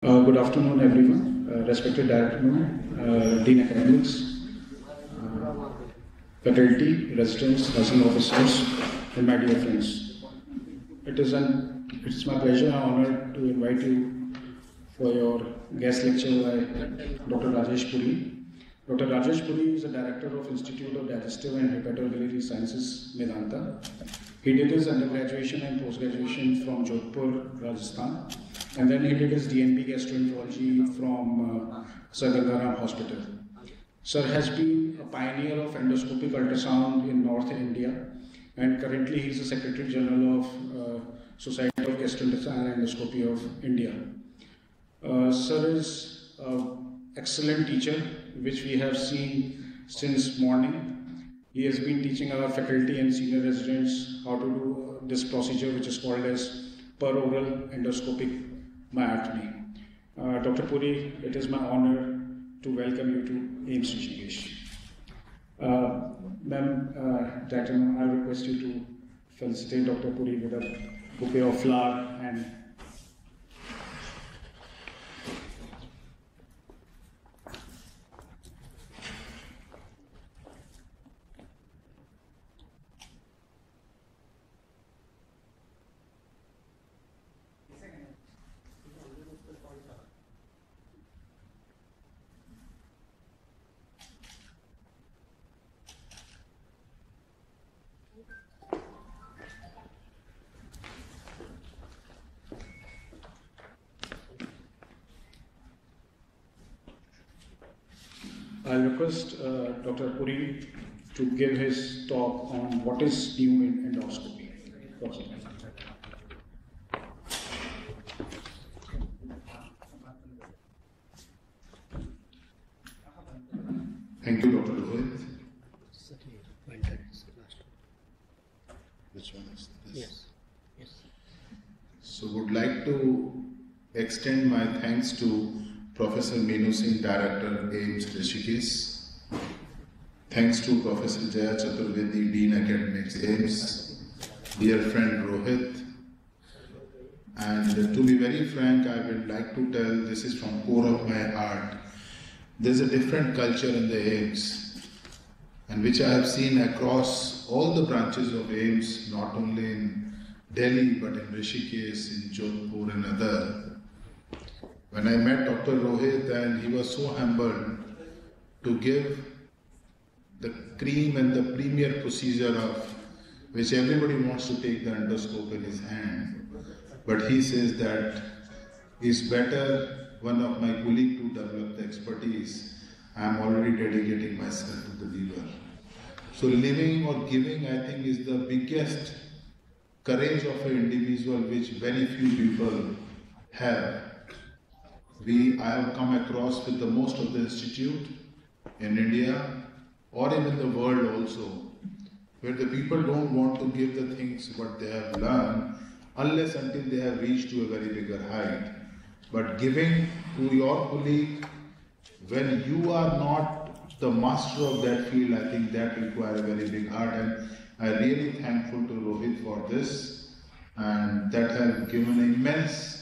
Uh, good afternoon, everyone. Uh, respected Director, uh, Dean Academics, uh, faculty, residents, nursing officers, and my dear friends. It is an it is my pleasure and honor to invite you for your guest lecture by Dr. Rajesh Puri. Dr. Rajesh Puri is the director of Institute of Digestive and Hepatobiliary Sciences, Medanta. He did his undergraduation and post-graduation from Jodhpur, Rajasthan, and then he did his DNB gastroenterology from uh, Sir Gangaram Hospital. Sir has been a pioneer of endoscopic ultrasound in North India, and currently he is the Secretary General of uh, Society of Gastrointestinal Endoscopy of India. Uh, sir is an excellent teacher, which we have seen since morning. He has been teaching our faculty and senior residents how to do this procedure, which is called as peroral endoscopic myotomy. Uh, Dr. Puri, it is my honor to welcome you to AIIMS Rishikesh. Uh, Ma'am, uh. I request you to felicitate Dr. Puri with a bouquet of flower and I'll request uh, Dr. Puri to give his talk on what is new in endoscopy. Okay. Thank you, Dr. Rohit. Which one is this? Yes. Yes. So would like to extend my thanks to Professor Meenu Singh, Director, AIIMS Rishikesh. Thanks to Professor Jaya Chaturvedi, Dean Academics, AIIMS. Dear friend Rohit. And to be very frank, I would like to tell this is from core of my heart. There's a different culture in the AIIMS, and which I have seen across all the branches of AIIMS, not only in Delhi but in Rishikesh, in Jodhpur, and other. When I met Dr. Rohit, and he was so humble to give the cream and the premier procedure of which everybody wants to take the endoscope in his hand. But he says that it's better one of my colleague to develop the expertise. I am already dedicating myself to the liver. So living or giving, I think, is the biggest courage of an individual which very few people have. We, I have come across with the most of the institute in India or even the world also, where the people don't want to give the things what they have learned unless until they have reached to a very bigger height. But giving to your colleague when you are not the master of that field, I think that requires a very big heart. And I really thankful to Rohit for this, and that has given immense.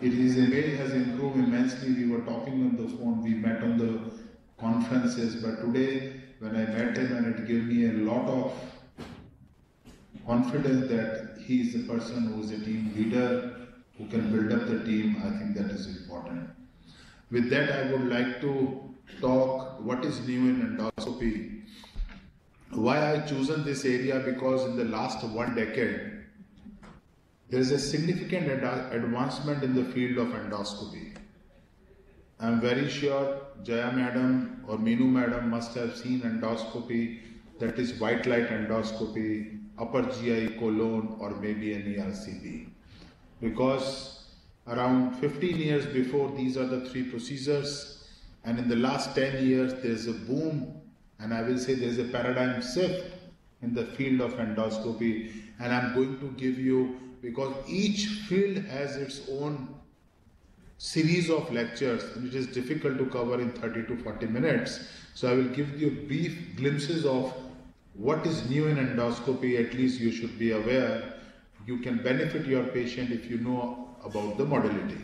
It is a way has improved immensely. We were talking on the phone, we met on the conferences, but today when I met him, and it gave me a lot of confidence that he is the person who is a team leader who can build up the team. I think that is important. With that, I would like to talk what is new in endoscopy. Why I chosen this area because in the last one decade, there is a significant ad- advancement in the field of endoscopy. I am very sure Jaya madam or Meenu madam must have seen endoscopy, that is white light endoscopy, upper GI colon, or maybe an ERCP. Because around 15 years before, these are the three procedures, and in the last 10 years, there's a boom, and I will say there's a paradigm shift in the field of endoscopy, and I'm going to give you because each field has its own series of lectures and it is difficult to cover in 30 to 40 minutes. So I will give you brief glimpses of what is new in endoscopy, at least you should be aware. You can benefit your patient if you know about the modality.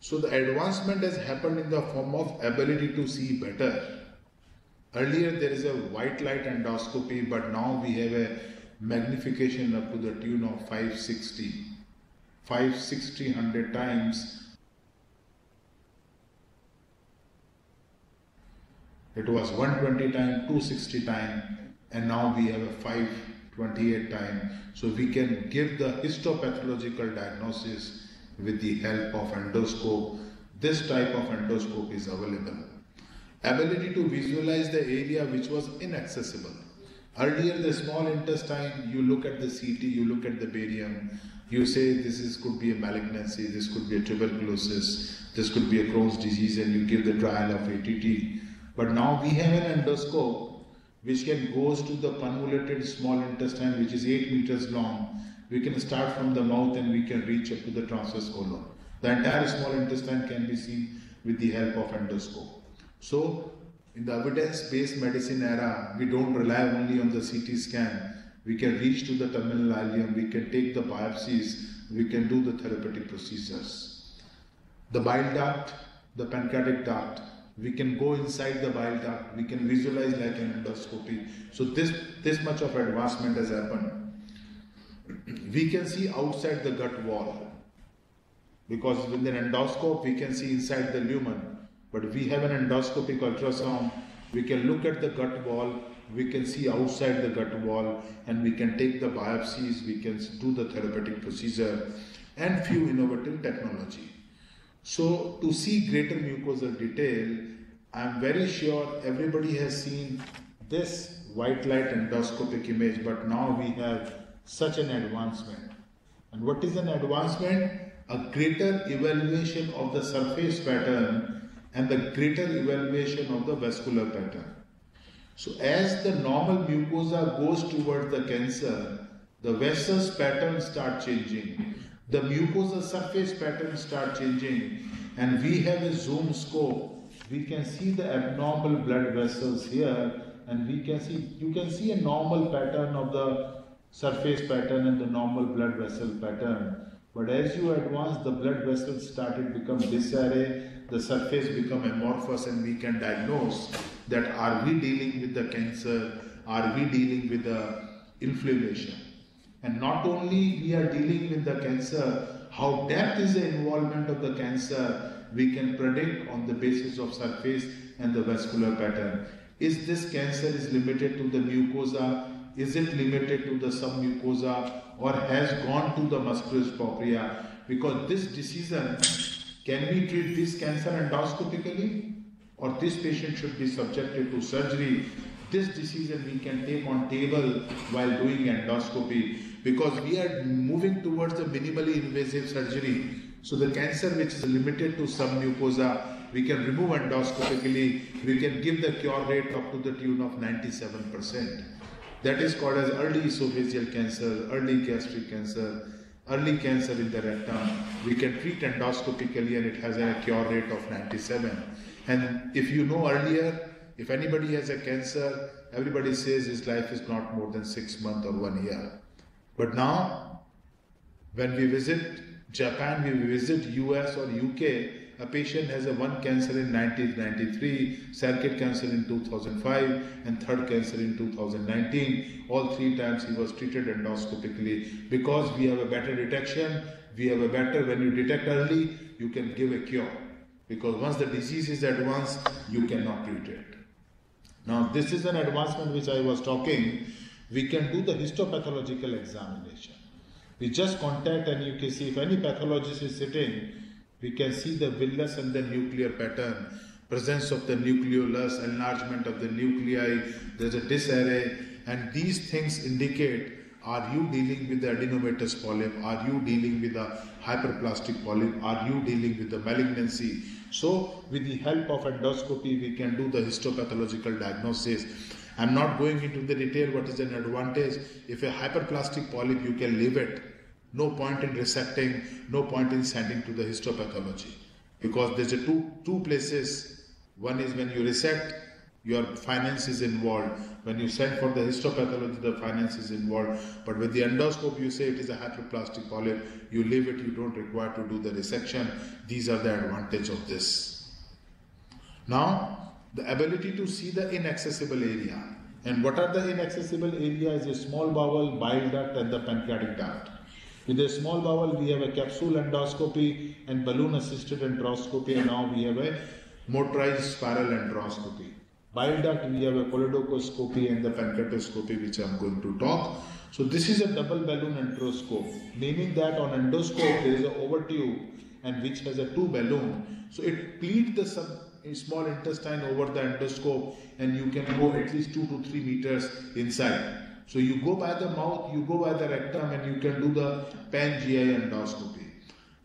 So the advancement has happened in the form of ability to see better. Earlier there is a white light endoscopy, but now we have a magnification up to the tune of 560. 560 100 times. It was 120 time, 260 time, and now we have a 528 time. So we can give the histopathological diagnosis with the help of endoscope. This type of endoscope is available. Ability to visualize the area which was inaccessible. Earlier, the small intestine, you look at the CT, you look at the barium, you say this is, could be a malignancy, this could be a tuberculosis, this could be a Crohn's disease, and you give the trial of ATT. But now we have an endoscope which can goes to the convoluted small intestine, which is 8 meters long. We can start from the mouth and we can reach up to the transverse colon. The entire small intestine can be seen with the help of endoscope. So, in the evidence-based medicine era, we don't rely only on the CT scan we can reach to the terminal ileum, we can take the biopsies, we can do the therapeutic procedures. The bile duct, the pancreatic duct, we can go inside the bile duct, we can visualize like an endoscopy. So this, this much of advancement has happened. We can see outside the gut wall because with an endoscope we can see inside the lumen. But we have an endoscopic ultrasound, we can look at the gut wall we can see outside the gut wall and we can take the biopsies, we can do the therapeutic procedure and few innovative technology. So to see greater mucosal detail, I am very sure everybody has seen this white light endoscopic image, but now we have such an advancement. And what is an advancement? A greater evaluation of the surface pattern and the greater evaluation of the vascular pattern. So as the normal mucosa goes towards the cancer, the vessels pattern start changing. The mucosa surface pattern start changing and we have a zoom scope. We can see the abnormal blood vessels here and we can see, you can see a normal pattern of the surface pattern and the normal blood vessel pattern. But as you advance, the blood vessels started become disarray, the surface become amorphous and we can diagnose that are we dealing with the cancer, are we dealing with the inflammation. And not only we are dealing with the cancer, how depth is the involvement of the cancer, we can predict on the basis of surface and the vascular pattern. Is this cancer is limited to the mucosa? Is it limited to the submucosa or has gone to the muscularis propria? Because this decision, can we treat this cancer endoscopically? or this patient should be subjected to surgery. This decision we can take on table while doing endoscopy because we are moving towards a minimally invasive surgery. So the cancer which is limited to submucosa, we can remove endoscopically, we can give the cure rate up to the tune of 97%. That is called as early esophageal cancer, early gastric cancer, early cancer in the rectum. We can treat endoscopically and it has a cure rate of 97. And if you know earlier, if anybody has a cancer, everybody says his life is not more than six months or one year. But now, when we visit Japan, we visit US or UK, a patient has a one cancer in 1993, second cancer in 2005, and third cancer in 2019. All three times he was treated endoscopically because we have a better detection. We have a better, when you detect early, you can give a cure because once the disease is advanced, you cannot treat it. Now, this is an advancement which I was talking. We can do the histopathological examination. We just contact and you can see if any pathologist is sitting, we can see the villus and the nuclear pattern, presence of the nucleolus, enlargement of the nuclei, there's a disarray, and these things indicate are you dealing with the adenomatous polyp? Are you dealing with a hyperplastic polyp? Are you dealing with the malignancy? So, with the help of endoscopy, we can do the histopathological diagnosis. I'm not going into the detail what is an advantage. If a hyperplastic polyp, you can leave it. No point in resecting, no point in sending to the histopathology. Because there's a two, two places. One is when you resect, your finance is involved. When you send for the histopathology, the finance is involved. But with the endoscope, you say it is a hyperplastic polyp. You leave it. You don't require to do the resection. These are the advantage of this. Now, the ability to see the inaccessible area. And what are the inaccessible areas? A small bowel, bile duct, and the pancreatic duct. With a small bowel, we have a capsule endoscopy and balloon assisted endoscopy, and now we have a motorized spiral endoscopy. Bile duct, we have a cholecystoscopy and the pancreatoscopy, which I'm going to talk. So, this is a double balloon endoscope, meaning that on endoscope there is an overtube and which has a two balloon. So, it pleats the sub small intestine over the endoscope and you can go at least 2 to 3 meters inside. So you go by the mouth, you go by the rectum and you can do the pan GI endoscopy.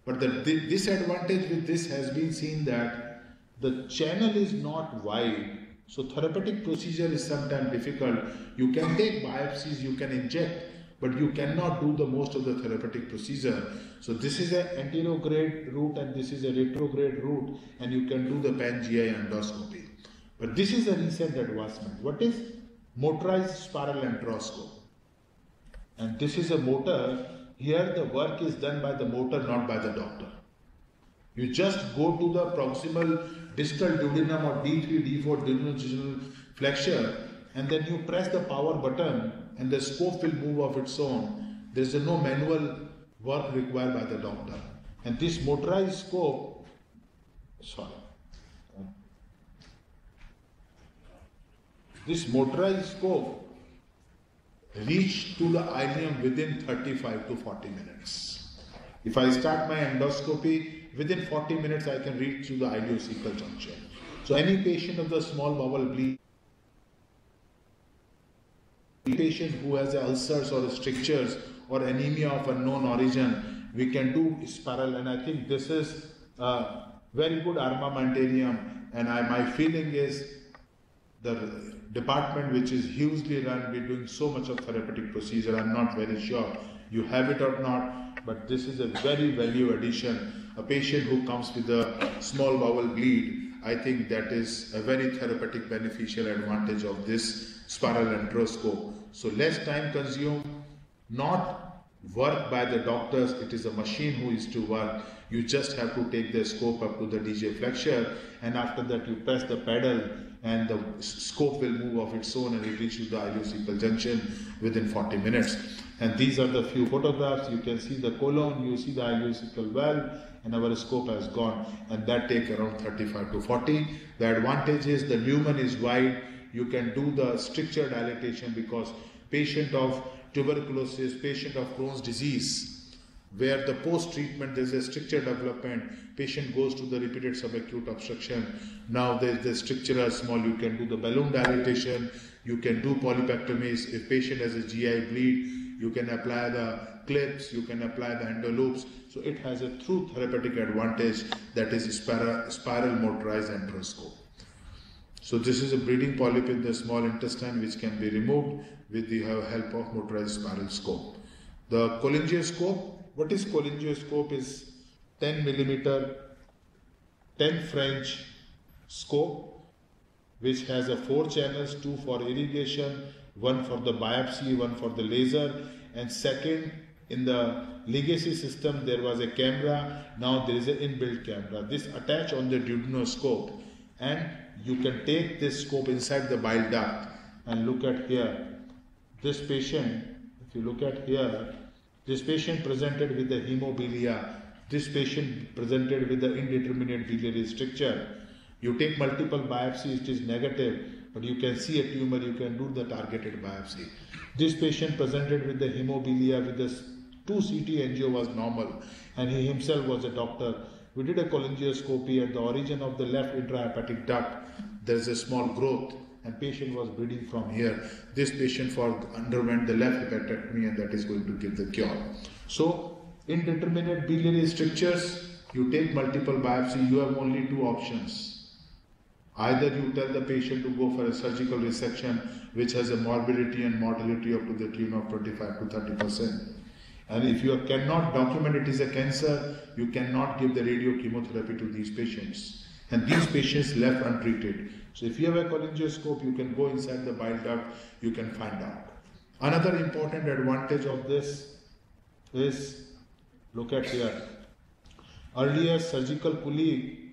But the disadvantage with this has been seen that the channel is not wide. So therapeutic procedure is sometimes difficult. You can take biopsies, you can inject, but you cannot do the most of the therapeutic procedure. So this is an anterograde route and this is a retrograde route and you can do the pan-GI endoscopy. But this is a recent advancement. What is motorized spiral endoscope? And this is a motor. Here the work is done by the motor, not by the doctor. You just go to the proximal distal duodenum or D3, D4 duodenal flexure and then you press the power button and the scope will move of its own. There is no manual work required by the doctor. And this motorized scope, sorry, this motorized scope reach to the ileum within 35 to 40 minutes. If I start my endoscopy, within 40 minutes I can reach to the ileocecal junction. So any patient of the small bowel bleed patient who has ulcers or strictures or anemia of unknown origin, we can do spiral. And I think this is a very good armamentarium. And I, my feeling is the department which is hugely run, we're doing so much of therapeutic procedure. I'm not very sure you have it or not, but this is a very value addition. A patient who comes with a small bowel bleed, I think that is a very therapeutic beneficial advantage of this spiral endoscope. So less time consumed, not work by the doctors, it is a machine who is to work. You just have to take the scope up to the DJ flexure and after that you press the pedal and the scope will move of its own and it reaches the ileocecal junction within 40 minutes. And these are the few photographs. You can see the colon, you see the ileocecal valve, and our scope has gone, and that take around 35 to 40. The advantage is the lumen is wide, you can do the stricture dilatation because patient of tuberculosis, patient of Crohn's disease, where the post-treatment there's a stricture development, patient goes to the repeated subacute obstruction. Now there's the stricture are small, you can do the balloon dilatation, you can do polypectomies. If patient has a GI bleed, you can apply the clips, you can apply the endoloops. So it has a true therapeutic advantage that is spiral, spiral motorized endoscope. So this is a breeding polyp in the small intestine which can be removed with the help of motorized spiral scope. The cholangioscope, what is cholangioscope is 10 millimeter, 10 French scope which has a four channels, two for irrigation, one for the biopsy, one for the laser, and second in the legacy system there was a camera, now there is an inbuilt camera. This attach on the duodenoscope and you can take this scope inside the bile duct and look at here. This patient, if you look at here, this patient presented with the hemobilia, this patient presented with the indeterminate biliary stricture. You take multiple biopsies, it is negative, but you can see a tumor, you can do the targeted biopsy. This patient presented with the hemobilia with the 2 CT angio was normal and he himself was a doctor we did a cholangioscopy at the origin of the left intrahepatic duct. There is a small growth and patient was bleeding from here. This patient for underwent the left hepatectomy and that is going to give the cure. So, indeterminate biliary strictures, you take multiple biopsy, you have only two options. Either you tell the patient to go for a surgical resection which has a morbidity and mortality up to the tune of 25 to 30 percent and if you cannot document it is a cancer, you cannot give the radio chemotherapy to these patients. And these patients left untreated. So if you have a cholangioscope, you can go inside the bile duct, you can find out. Another important advantage of this is look at here. Earlier surgical colleague,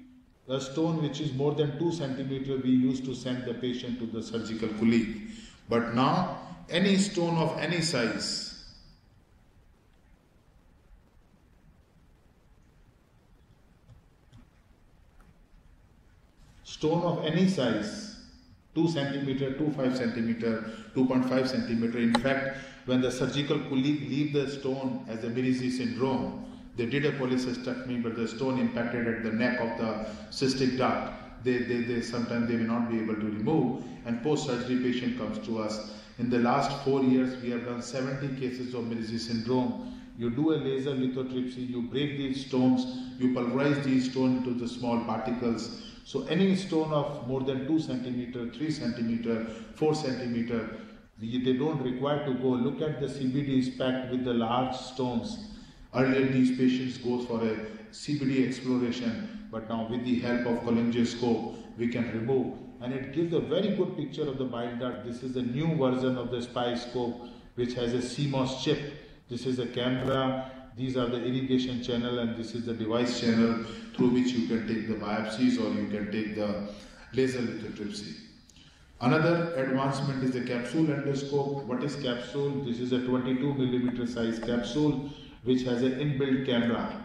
a stone which is more than 2 centimeter, we used to send the patient to the surgical colleague. But now, any stone of any size, stone of any size 2 centimeter, 2 5 centimeter, 2.5 centimeter. In fact, when the surgical colleague leave the stone as a Mirizzi syndrome, they did a cholecystectomy, but the stone impacted at the neck of the cystic duct. They, they, they sometimes they may not be able to remove, and post-surgery patient comes to us. In the last four years, we have done 70 cases of Mirizzi syndrome. You do a laser lithotripsy, you break these stones, you pulverize these stones into the small particles. So any stone of more than 2 centimeter, 3 centimeter, 4 centimeter, they don't require to go look at the CBD is packed with the large stones Earlier, these patients go for a CBD exploration, but now with the help of cholangioscope, we can remove, and it gives a very good picture of the bile duct. This is a new version of the SpyScope, which has a CMOS chip. This is a camera. These are the irrigation channel, and this is the device channel through which you can take the biopsies or you can take the laser lithotripsy. Another advancement is the capsule endoscope. What is capsule? This is a 22 millimeter size capsule which has an inbuilt camera.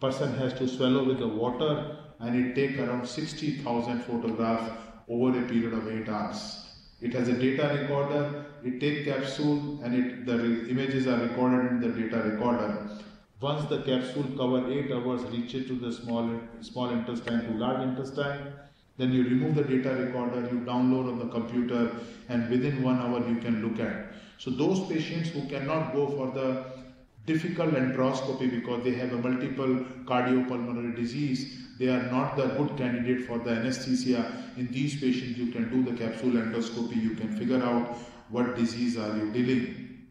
Person has to swallow with the water and it take around 60,000 photographs over a period of 8 hours. It has a data recorder, it take capsule and it, the images are recorded in the data recorder. Once the capsule cover 8 hours reaches to the small, small intestine to large intestine, then you remove the data recorder, you download on the computer and within one hour you can look at. So those patients who cannot go for the difficult endoscopy because they have a multiple cardiopulmonary disease. They are not the good candidate for the anesthesia. In these patients, you can do the capsule endoscopy. You can figure out what disease are you dealing.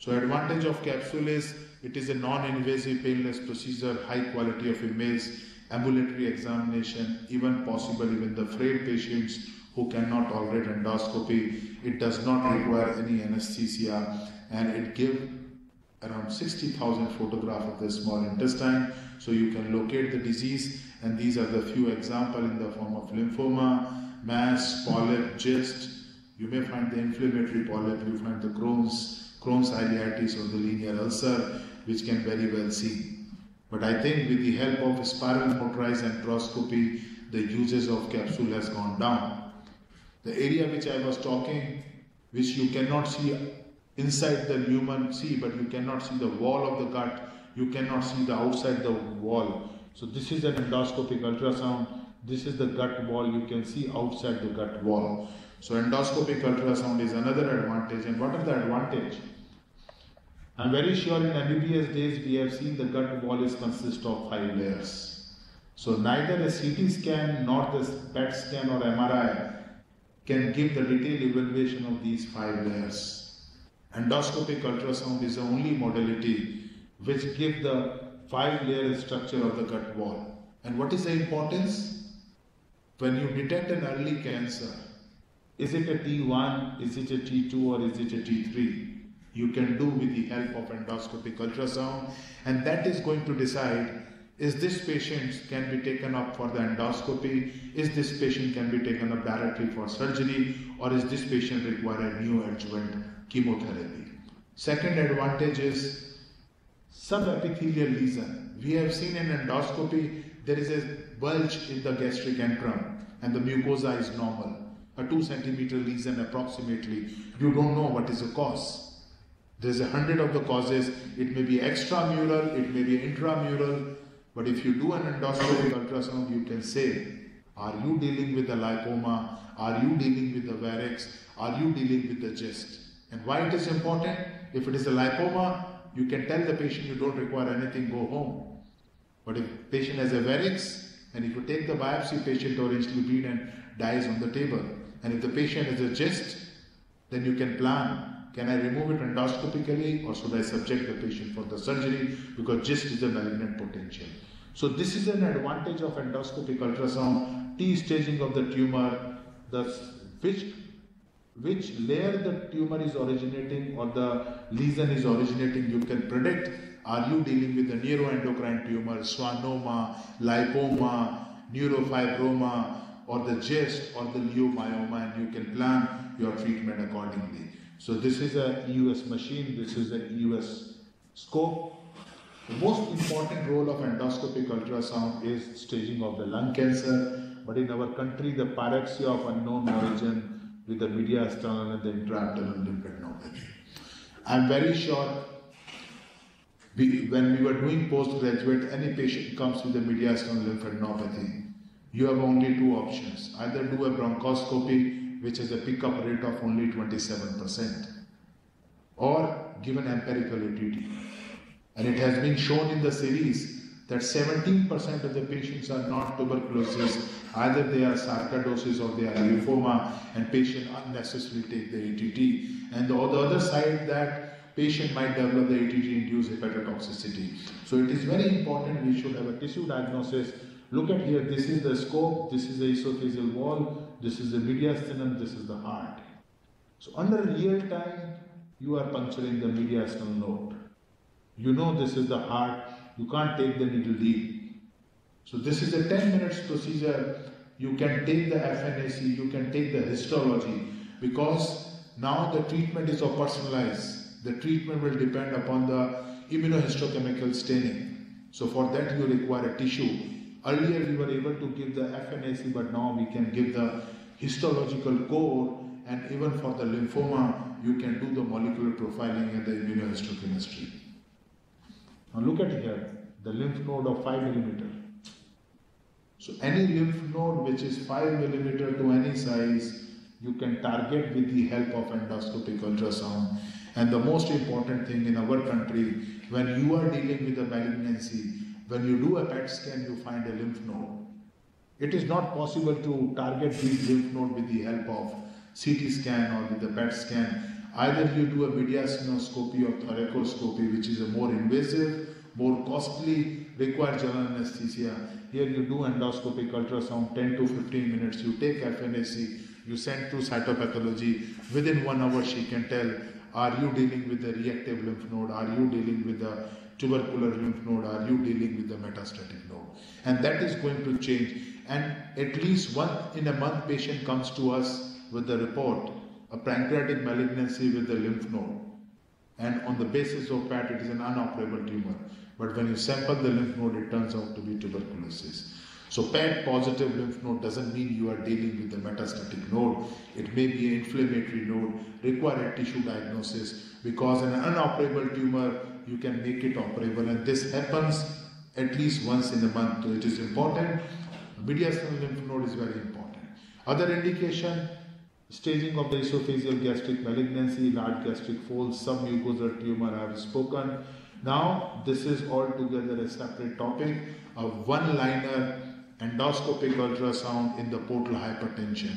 So advantage of capsule is it is a non-invasive painless procedure, high quality of image, ambulatory examination, even possible even the frail patients who cannot tolerate endoscopy. It does not require any anesthesia and it gives around 60,000 photographs of the small intestine so you can locate the disease and these are the few examples in the form of lymphoma, mass, polyp, cyst. You may find the inflammatory polyp, you find the Crohn's, Crohn's ileitis or the linear ulcer which can very well see. But I think with the help of spiral motorized enteroscopy, the uses of capsule has gone down. The area which I was talking, which you cannot see inside the human see, but you cannot see the wall of the gut, you cannot see the outside the wall. So this is an endoscopic ultrasound. This is the gut wall. You can see outside the gut wall. So endoscopic ultrasound is another advantage. And what is the advantage? I'm very sure in MBBS days we have seen the gut wall is consist of five layers. So neither a CT scan nor the PET scan or MRI can give the detailed evaluation of these five layers. Endoscopic ultrasound is the only modality which gives the five layer structure of the gut wall. And what is the importance? When you detect an early cancer, is it a T1, is it a T2, or is it a T3? You can do with the help of endoscopic ultrasound, and that is going to decide is this patient can be taken up for the endoscopy, is this patient can be taken up directly for surgery, or is this patient require a neoadjuvant chemotherapy. Second advantage is subepithelial lesion. We have seen in endoscopy there is a bulge in the gastric antrum and the mucosa is normal. A 2 centimeter lesion approximately. You don't know what is the cause. There's a hundred of the causes. It may be extramural, it may be intramural, but if you do an endoscopic ultrasound, you can say, are you dealing with the lipoma? Are you dealing with the varix? Are you dealing with the cyst? And why it is important? If it is a lipoma, you can tell the patient you don't require anything, go home. But if patient has a varix, and if you take the biopsy, patient orangely bleed and dies on the table. And if the patient has a cyst, then you can plan. Can I remove it endoscopically or should I subject the patient for the surgery because cyst is a malignant potential. So this is an advantage of endoscopic ultrasound, T staging of the tumor, the which which layer the tumor is originating or the lesion is originating, you can predict. Are you dealing with a neuroendocrine tumor, schwannoma, lipoma, neurofibroma, or the GIST or the leiomyoma, and you can plan your treatment accordingly. So this is a EUS machine, this is a EUS scope. The most important role of endoscopic ultrasound is staging of the lung cancer, but in our country, the pyrexia of unknown origin with the mediastinal and the intraabdominal lymphadenopathy. I'm very sure we, when we were doing postgraduate, any patient comes with a mediastinal lymphadenopathy, you have only two options. Either do a bronchoscopy, which has a pickup rate of only 27%, or give an empirical ATT. And it has been shown in the series that 17% of the patients are not tuberculosis, either they are sarcoidosis or they are lymphoma, and patient unnecessarily take the ATT. And on the other side, that patient might develop the ATT-induced hepatotoxicity. So it is very important we should have a tissue diagnosis. Look at here, this is the scope, this is the esophageal wall, this is the mediastinum, this is the heart. So under real time, you are puncturing the mediastinal node. You know this is the heart, you can't take the needle deep. So this is a 10 minutes procedure. You can take the FNAC, you can take the histology because now the treatment is personalized. The treatment will depend upon the immunohistochemical staining. So for that you require a tissue. Earlier we were able to give the FNAC, but now we can give the histological core and even for the lymphoma, you can do the molecular profiling and the immunohistochemistry. Now look at here, the lymph node of 5 millimeter. So any lymph node which is 5 millimeter to any size, you can target with the help of endoscopic ultrasound. And the most important thing in our country, when you are dealing with a malignancy, when you do a PET scan, you find a lymph node. It is not possible to target this lymph node with the help of CT scan or with the PET scan. Either you do a mediastinoscopy or thoracoscopy, which is a more invasive, more costly, require general anesthesia. Here you do endoscopic ultrasound, 10 to 15 minutes. You take FNAC, you send to cytopathology. Within one hour, she can tell: Are you dealing with the reactive lymph node? Are you dealing with the tubercular lymph node? Are you dealing with the metastatic node? And that is going to change. And at least one in a month, patient comes to us with the report a pancreatic malignancy with the lymph node. And on the basis of that, it is an unoperable tumor. But when you sample the lymph node, it turns out to be tuberculosis. So PET positive lymph node doesn't mean you are dealing with the metastatic node. It may be an inflammatory node, require a tissue diagnosis because an unoperable tumor, you can make it operable and this happens at least once in a month. So it is important. Mediastinal lymph node is very important. Other indication, staging of the esophageal gastric malignancy, large gastric folds, submucosal tumor I have spoken. Now this is altogether a separate topic, a one-liner endoscopic ultrasound in the portal hypertension.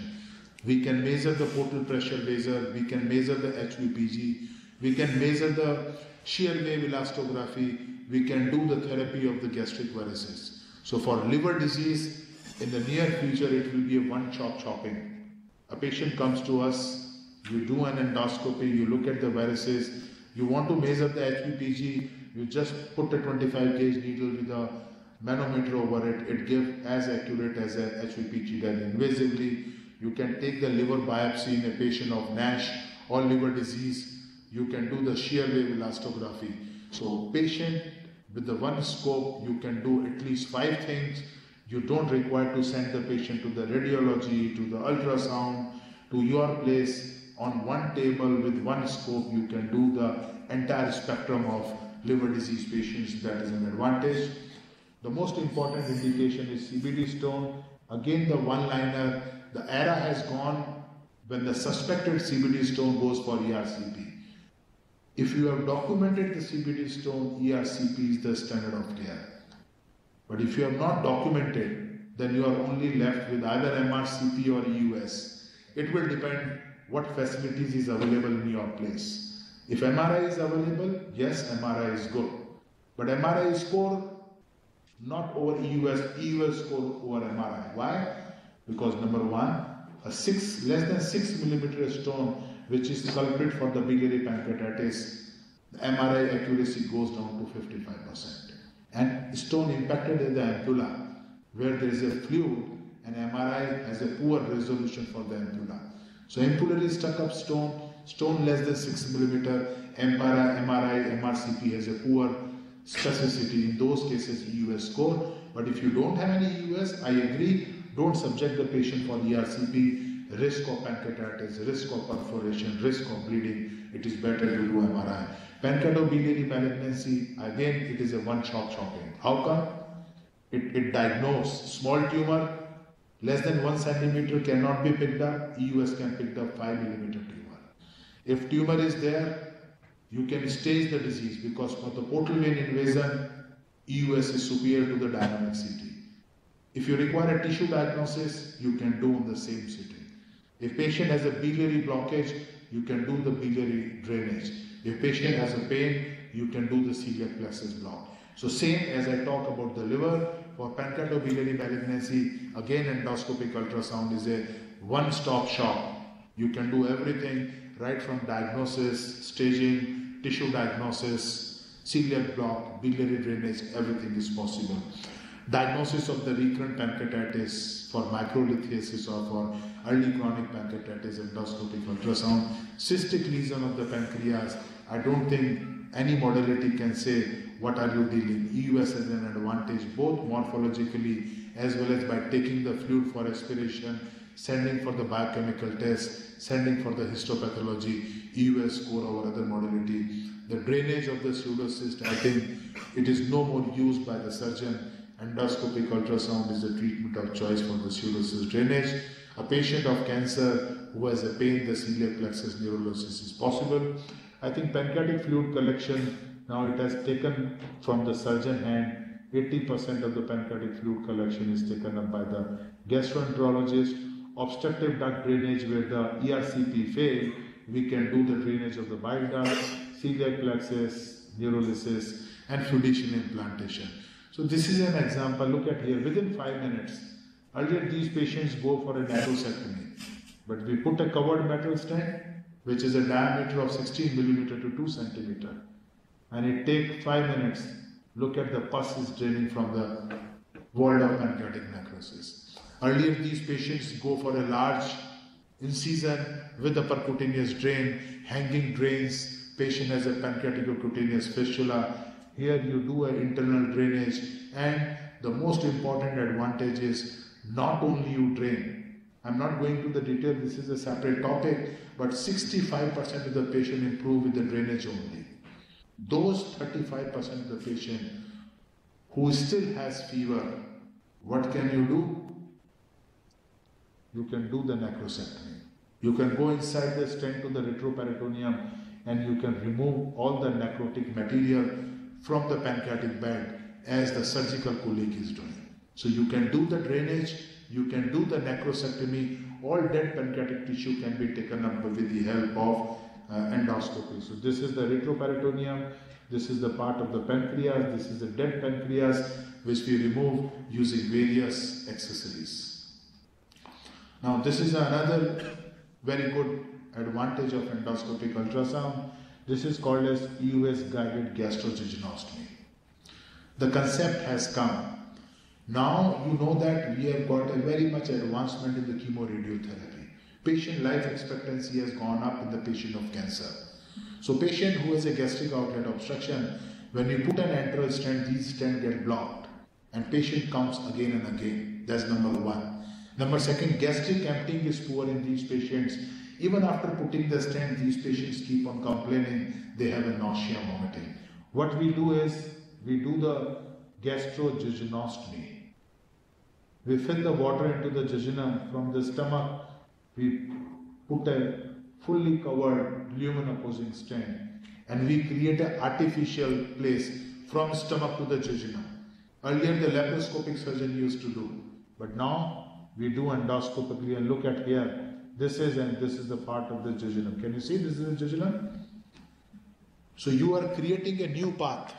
We can measure the portal pressure laser, we can measure the HVPG, we can measure the shear wave elastography, we can do the therapy of the gastric varices. So for liver disease, in the near future it will be a one chop chopping. A patient comes to us, you do an endoscopy, you look at the varices, you want to measure the HVPG, you just put a 25 gauge needle with a manometer over it, it gives as accurate as a HVPG done invasively. You can take the liver biopsy in a patient of NASH or liver disease. You can do the shear wave elastography. So patient with the one scope, you can do at least five things. You don't require to send the patient to the radiology, to the ultrasound, to your place. On one table with one scope, you can do the entire spectrum of liver disease patients. That is an advantage. The most important indication is CBD stone. Again, the one-liner, the era has gone when the suspected CBD stone goes for ERCP. If you have documented the CBD stone, ERCP is the standard of care. But if you have not documented, then you are only left with either MRCP or EUS. It will depend what facilities is available in your place. If MRI is available, yes, MRI is good. But MRI score not over EUS, EUS score over MRI. Why? Because number one, a six less than six millimeter stone, which is culprit for the biliary pancreatitis, the MRI accuracy goes down to 55%. And stone impacted in the ampulla, where there is a fluid, and MRI has a poor resolution for the ampulla. So ampullary stuck up stone, stone less than 6 millimeter, MRI, MRI, MRCP has a poor specificity. In those cases, EUS score. But if you don't have any EUS, I agree, don't subject the patient for ERCP, risk of pancreatitis, risk of perforation, risk of bleeding. It is better to do MRI. Pancreatobiliary malignancy, again, it is a one-shot shopping. How come? It, it diagnosed small tumor, less than one centimeter cannot be picked up, EUS can pick up five millimeter tumor. If tumor is there, you can stage the disease because for the portal vein invasion, EUS is superior to the dynamic CT. If you require a tissue diagnosis, you can do on the same sitting. If patient has a biliary blockage, you can do the biliary drainage. If patient has a pain, you can do the celiac plexus block. So same as I talk about the liver, for pancreatobiliary malignancy, again endoscopic ultrasound is a one-stop shop. You can do everything right from diagnosis, staging, tissue diagnosis, celiac block, biliary drainage, everything is possible. Diagnosis of the recurrent pancreatitis for microlithiasis or for early chronic pancreatitis, endoscopic ultrasound, cystic lesion of the pancreas. I don't think any modality can say what are you dealing. EUS has an advantage both morphologically as well as by taking the fluid for aspiration, sending for the biochemical test, sending for the histopathology, EUS score or other modality. The drainage of the pseudocyst, I think it is no more used by the surgeon. Endoscopic ultrasound is the treatment of choice for the pseudocyst drainage. A patient of cancer who has a pain, the celiac plexus neurolysis is possible. I think pancreatic fluid collection now it has taken from the surgeon hand 80% of the pancreatic fluid collection is taken up by the gastroenterologist. Obstructive duct drainage where the ERCP failed, we can do the drainage of the bile duct, celiac plexus, neurolysis, and fiducial implantation. So this is an example. Look at here. Within five minutes, earlier these patients go for a narrow necrosectomy, but we put a covered metal stent, which is a diameter of 16 millimeter to 2 centimeter, and it take five minutes. Look at the pus is draining from the wall of pancreatic necrosis. Earlier, these patients go for a large incision with a percutaneous drain, hanging drains. Patient has a pancreatic cutaneous fistula. Here, you do an internal drainage, and the most important advantage is not only you drain. I'm not going to the detail. This is a separate topic, but 65% of the patient improve with the drainage only. Those 35% of the patient who still has fever, what can you do? you can do the necrosectomy. You can go inside the stent to the retroperitoneum and you can remove all the necrotic material from the pancreatic bed as the surgical colleague is doing. So you can do the drainage, you can do the necrosectomy, all dead pancreatic tissue can be taken up with the help of uh, endoscopy. So this is the retroperitoneum, this is the part of the pancreas, this is the dead pancreas which we remove using various accessories. Now, this is another very good advantage of endoscopic ultrasound. This is called as EUS guided gastrojejunostomy. The concept has come. Now you know that we have got a very much advancement in the chemoradiotherapy. Patient life expectancy has gone up in the patient of cancer. So patient who has a gastric outlet obstruction, when you put an enteral stent, these stent get blocked and patient comes again and again. That's number one. Number second, gastric emptying is poor in these patients. Even after putting the stent, these patients keep on complaining they have a nausea vomiting. What we do is we do the gastrojejunostomy. We fill the water into the jejunum from the stomach. We put a fully covered lumen apposing stent and we create an artificial place from stomach to the jejunum. Earlier the laparoscopic surgeon used to do, but now we do endoscopically and look at here. This is and this is the part of the jejunum. Can you see this is the jejunum? So you are creating a new path.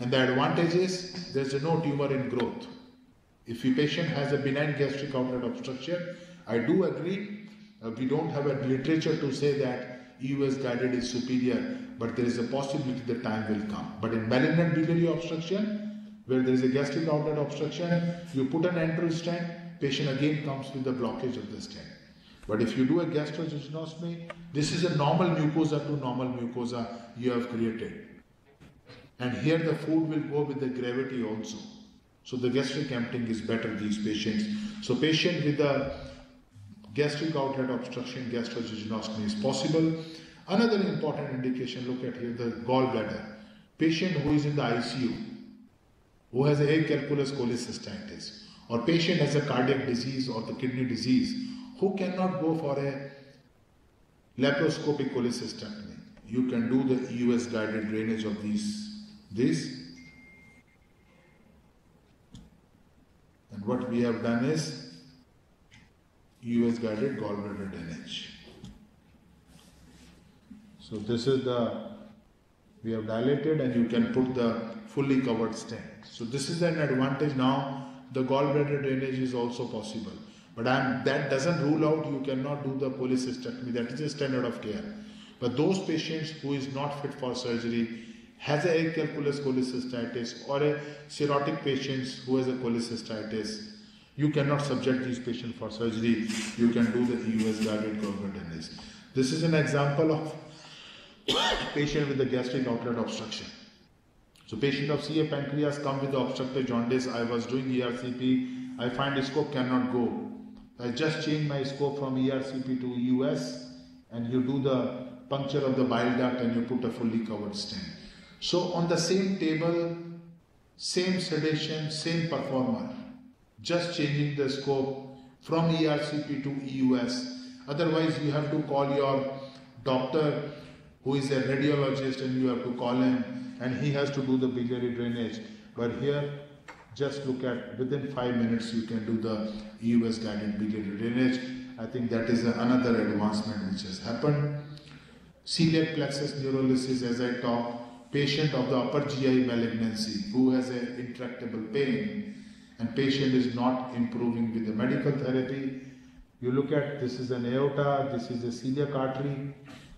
And the advantage is there's no tumor in growth. If a patient has a benign gastric outlet obstruction, I do agree, uh, we don't have a literature to say that EUS guided is superior, but there is a possibility the time will come. But in malignant biliary obstruction, where there is a gastric outlet obstruction, you put an enteral stent, patient again comes with the blockage of the stent. But if you do a gastrojejunostomy, this is a normal mucosa to normal mucosa you have created. And here the food will go with the gravity also. So the gastric emptying is better these patients. So patient with a gastric outlet obstruction, gastrojejunostomy is possible. Another important indication, look at here, the gallbladder. Patient who is in the ICU, who has a calculus cholecystitis, or patient has a cardiac disease or the kidney disease, who cannot go for a laparoscopic cholecystectomy. You can do the EUS guided drainage of these this what we have done is EUS guided gallbladder drainage. So this is the we have dilated and you can put the fully covered stent. So this is an advantage now. The gallbladder drainage is also possible. But I'm, that doesn't rule out you cannot do the cholecystectomy. That is a standard of care. But those patients who is not fit for surgery has a calculus cholecystitis or a cirrhotic patients who has a cholecystitis, you cannot subject these patients for surgery. You can do the EUS guided gallbladder This This is an example of patient with the gastric outlet obstruction. So patient of CA pancreas come with the obstructive jaundice. I was doing ERCP. I find the scope cannot go. I just change my scope from ERCP to US and you do the puncture of the bile duct and you put a fully covered stent. So on the same table, same sedation, same performer, just changing the scope from ERCP to EUS. Otherwise, you have to call your doctor who is a radiologist and you have to call him and he has to do the biliary drainage. But here, just look at within five minutes you can do the EUS guided biliary drainage. I think that is another advancement which has happened. Celiac plexus neurolysis, as I talked, patient of the upper GI malignancy who has an intractable pain and patient is not improving with the medical therapy. You look at this is an aorta, this is a celiac artery,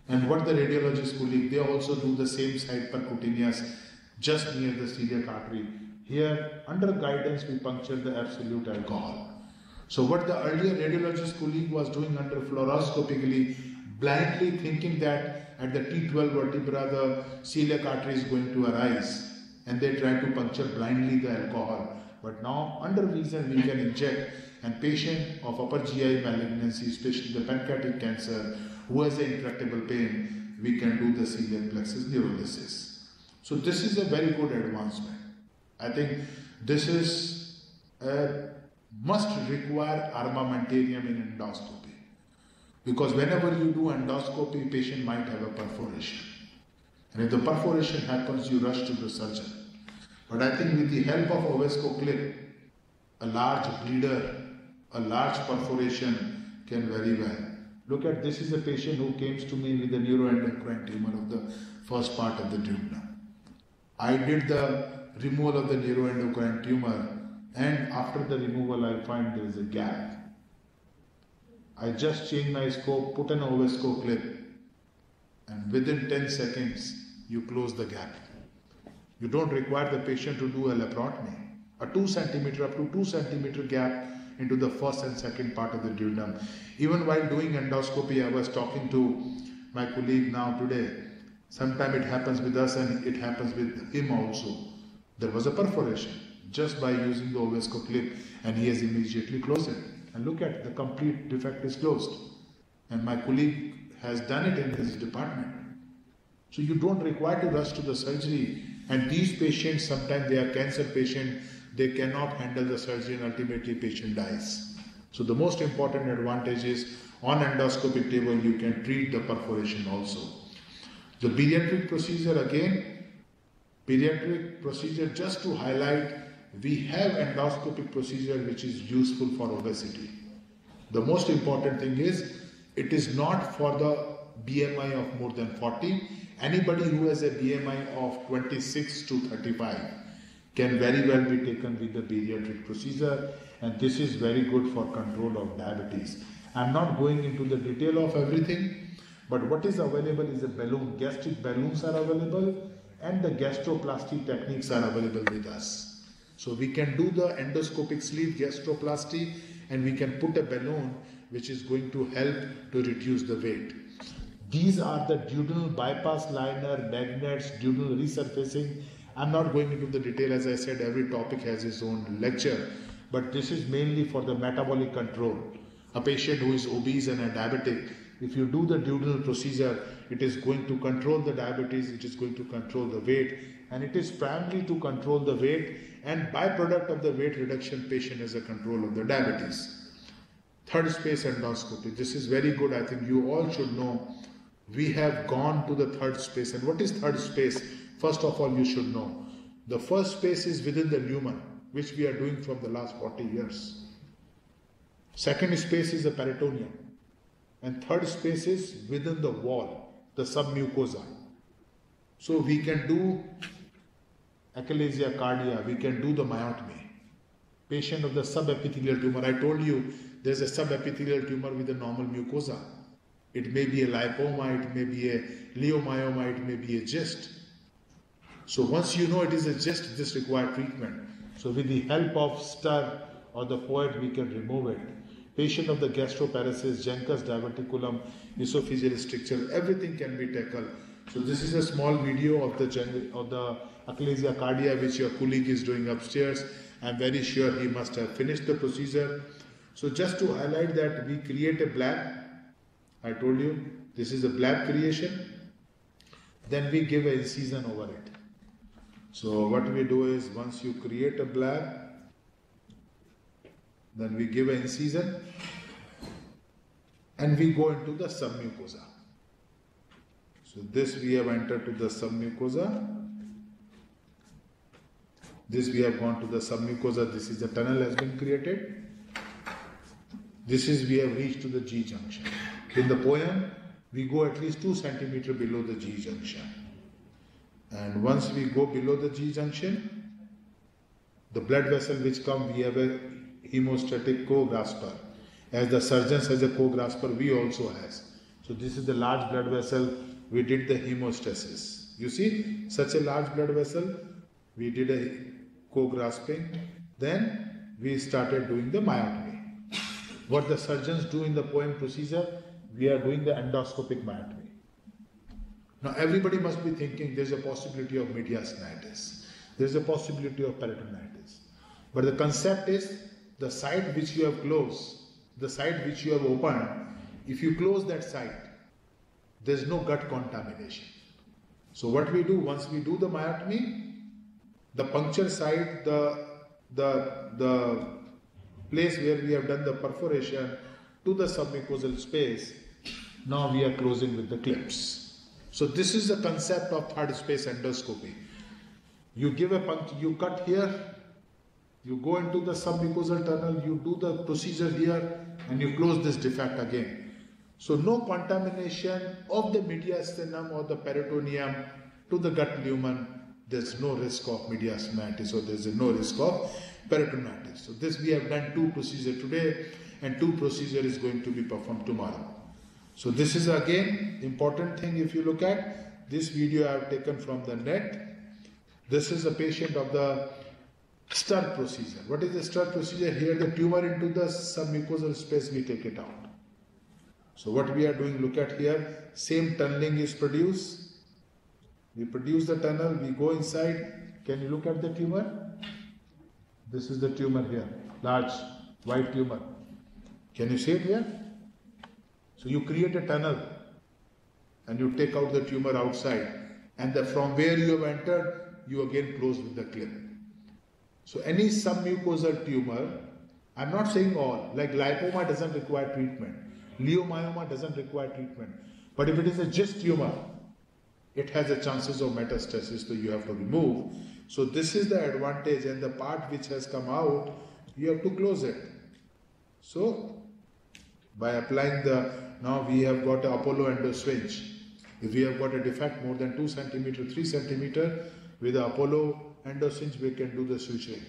and what the radiologist colleague, they also do the same site percutaneous just near the celiac artery. Here, under guidance, we puncture the absolute alcohol. So, what the earlier radiologist colleague was doing under fluoroscopically, blindly thinking that at the T12 vertebra, the celiac artery is going to arise and they try to puncture blindly the alcohol. But now, under reason, we can inject and patient of upper GI malignancy, especially the pancreatic cancer, who has an intractable pain, we can do the celiac plexus neurolysis. So this is a very good advancement. I think this is a must require armamentarium in endoscopy. Because whenever you do endoscopy, patient might have a perforation. And if the perforation happens, you rush to the surgeon. But I think with the help of Ovesco clip, a large bleeder, a large perforation can very well. Look at this is a patient who came to me with a neuroendocrine tumor of the first part of the duodenum. I did the removal of the neuroendocrine tumor, and after the removal, I find there is a gap I just change my scope, put an Ovesco clip, and within 10 seconds, you close the gap. You don't require the patient to do a laparotomy. A 2 centimeter up to 2 centimeter gap into the first and second part of the duodenum. Even while doing endoscopy, I was talking to my colleague now today. Sometimes it happens with us and it happens with him also. There was a perforation just by using the Ovesco clip and he has immediately closed it. And look at the complete defect is closed. And my colleague has done it in his department. So you don't require to rush to the surgery. And these patients, sometimes they are cancer patients, they cannot handle the surgery and ultimately patient dies. So the most important advantage is on endoscopic table you can treat the perforation also. The bariatric procedure again, bariatric procedure just to highlight we have endoscopic procedure which is useful for obesity. The most important thing is it is not for the BMI of more than 40, anybody who has a BMI of 26 to 35 can very well be taken with the bariatric procedure and this is very good for control of diabetes. I'm not going into the detail of everything, but what is available is a balloon. Gastric balloons are available and the gastroplasty techniques are available with us. So we can do the endoscopic sleeve gastroplasty and we can put a balloon which is going to help to reduce the weight. These are the duodenal bypass liner, magnets, duodenal resurfacing. I'm not going into the detail as I said, every topic has its own lecture, but this is mainly for the metabolic control. A patient who is obese and a diabetic, if you do the duodenal procedure, it is going to control the diabetes, it is going to control the weight, and it is primarily to control the weight and byproduct of the weight reduction patient has a control of the diabetes. Third space endoscopy. This is very good. I think you all should know. We have gone to the third space. And what is third space? First of all, you should know. The first space is within the lumen, which we are doing from the last 40 years. Second space is the peritoneum. And third space is within the wall, the submucosa. So we can do achalasia cardia, we can do the myotomy. Patient of the subepithelial tumor, I told you there's a subepithelial tumor with a normal mucosa. It may be a lipoma, it may be a leiomyoma, it may be a GIST. So once you know it is a GIST, this requires treatment. So with the help of STER or the POET, we can remove it. Patient of the gastroparesis, Zenker's diverticulum, esophageal stricture, everything can be tackled. So this is a small video of the of the achalasia cardia which your colleague is doing upstairs. I'm very sure he must have finished the procedure. So just to highlight that we create a blab, I told you this is a blab creation, then we give an incision over it. So what we do is once you create a blab, then we give an incision and we go into the submucosa. So this we have entered to the submucosa. This we have gone to the submucosa. This is the tunnel has been created. This is we have reached to the G junction. In the poem, we go at least 2 centimeter below the G junction. And once we go below the G junction, the blood vessel which come, we have a hemostatic Coagrasper. As the surgeons has a Coagrasper, we also has. So this is the large blood vessel. We did the hemostasis. You see, such a large blood vessel, we did a co-grasping. Then we started doing the myotomy. What the surgeons do in the poem procedure, we are doing the endoscopic myotomy. Now everybody must be thinking there's a possibility of mediastinitis, there's a possibility of peritonitis. But the concept is the site which you have closed, the site which you have opened, if you close that site, there's no gut contamination. So what we do once we do the myotomy, the puncture site, the the the place where we have done the perforation to the submucosal space, now we are closing with the clips. So this is the concept of third space endoscopy. You give a punch, you cut here, you go into the submucosal tunnel, you do the procedure here, and you close this defect again. So no contamination of the mediastinum or the peritoneum to the gut lumen. There's no risk of mediastinitis, or there's no risk of peritonitis. So this we have done two procedure today and two procedure is going to be performed tomorrow. So this is again important thing if you look at this video I have taken from the net. This is a patient of the STER procedure. What is the STER procedure? Here the tumor into the submucosal space we take it out. So what we are doing, look at here, same tunneling is produced. We produce the tunnel, we go inside. Can you look at the tumor? This is the tumor here, large white tumor. Can you see it here? So you create a tunnel and you take out the tumor outside and the, from where you have entered, you again close with the clip. So any submucosal tumor, I'm not saying all, like lipoma doesn't require treatment, leiomyoma doesn't require treatment. But if it is a GIST tumor, it has a chances of metastasis, so you have to remove. So this is the advantage and the part which has come out, you have to close it. So by applying the, now we have got Apollo endo switch. If we have got a defect more than 2 centimeter, 3 centimeter, with the Apollo endocinch we can do the suturing.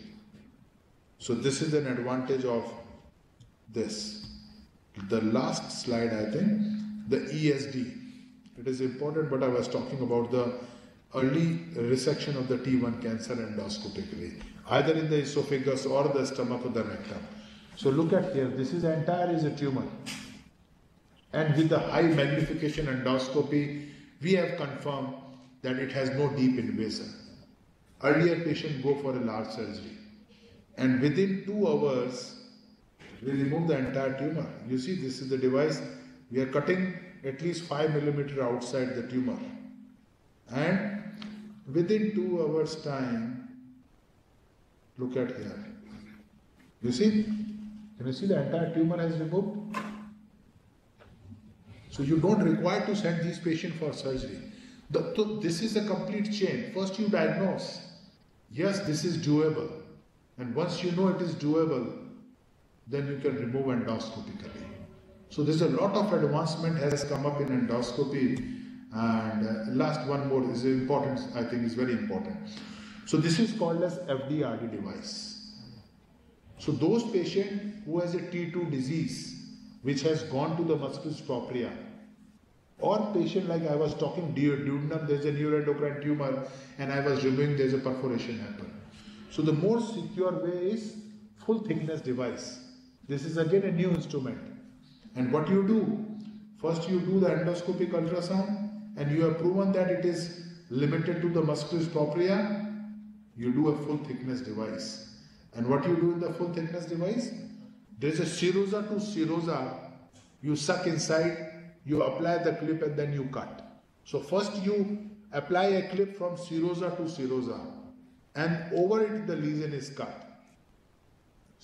So this is an advantage of this. The last slide I think, the ESD. It is important, but I was talking about the early resection of the T1 cancer endoscopically, either in the esophagus or the stomach or the rectum. So look at here, this is entire is a tumor. And with the high magnification endoscopy, we have confirmed that it has no deep invasion. Earlier patient go for a large surgery. And within two hours, we remove the entire tumor. You see, this is the device. We are cutting at least 5 millimeter outside the tumor. And within two hours' time, look at here. You see? Can you see the entire tumor has removed? So you don't require to send these patient for surgery. The, this is a complete chain. First you diagnose. Yes, this is doable. And once you know it is doable, then you can remove endoscopically. So there's a lot of advancement has come up in endoscopy. And uh, last one more is important, I think is very important. So this is called as FTRD device. So those patient who has a T2 disease, which has gone to the muscularis propria, or patient like I was talking duodenum, there's a neuroendocrine tumor, and I was removing there's a perforation happen. So the more secure way is full thickness device. This is again a new instrument. And what you do? First you do the endoscopic ultrasound and you have proven that it is limited to the muscularis propria. You do a full thickness device. And what you do in the full thickness device? There is a serosa to serosa. You suck inside, you apply the clip and then you cut. So first you apply a clip from serosa to serosa and over it the lesion is cut.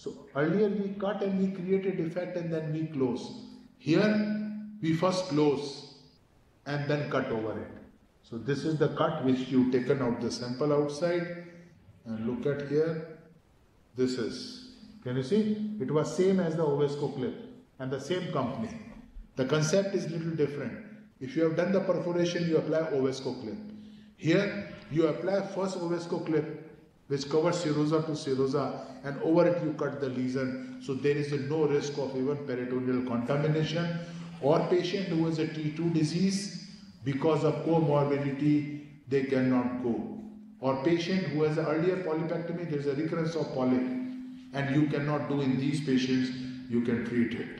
So earlier we cut and we create a defect and then we close. Here we first close and then cut over it. So this is the cut which you taken out the sample outside and look at here. This is, can you see? It was same as the Ovesco clip and the same company. The concept is little different. If you have done the perforation, you apply Ovesco clip. Here, you apply first Ovesco clip which covers serosa to serosa and over it you cut the lesion. So there is no risk of even peritoneal contamination or patient who has a T2 disease because of comorbidity they cannot go. Or patient who has earlier polypectomy, there is a recurrence of polyp and you cannot do in these patients, you can treat it.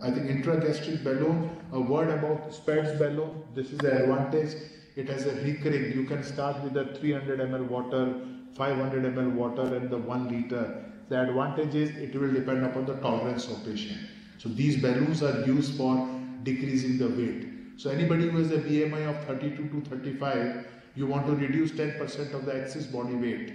I think intragastric balloon, a word about Spatz balloon, this is the advantage it has a recurring. You can start with a 300 ml water, 500 ml water, and the 1 liter. The advantage is it will depend upon the tolerance of patient. So these balloons are used for decreasing the weight. So anybody who has a BMI of 32 to 35, you want to reduce 10% of the excess body weight.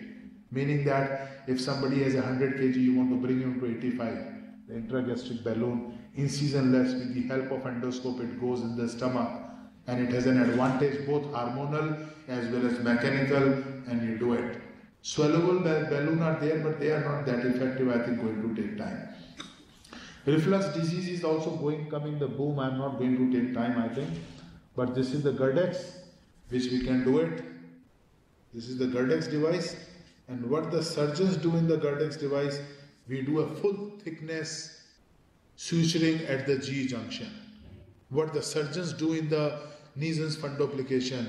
Meaning that if somebody has 100 kg, you want to bring him to 85. The intragastric balloon, incisionless with the help of endoscope, it goes in the stomach and it has an advantage both hormonal as well as mechanical and you do it. Swallowable balloon are there but they are not that effective I think going to take time. Reflux disease is also going coming the boom I am not going to take time I think but this is the GERDx which we can do it. This is the GERDx device and what the surgeons do in the GERDx device we do a full thickness suturing at the G junction. What the surgeons do in the Nissen's fundoplication.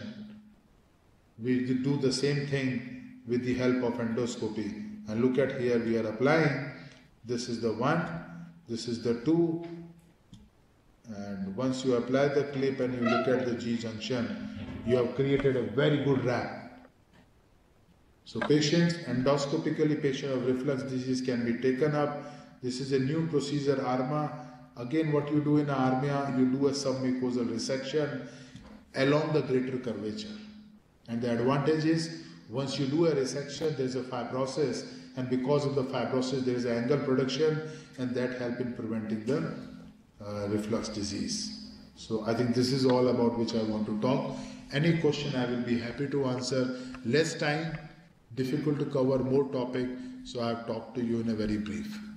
We do the same thing with the help of endoscopy. And look at here, we are applying. This is the one, this is the two. And once you apply the clip and you look at the G junction, you have created a very good wrap. So patients, endoscopically patient of reflux disease can be taken up. This is a new procedure, ARMA. Again, what you do in ARMA, you do a submucosal resection along the greater curvature. And the advantage is once you do a resection, there is a fibrosis, and because of the fibrosis, there is an angle production, and that help in preventing the uh, reflux disease. So I think this is all about which I want to talk. Any question I will be happy to answer. Less time, difficult to cover more topic, so I have talked to you in a very brief.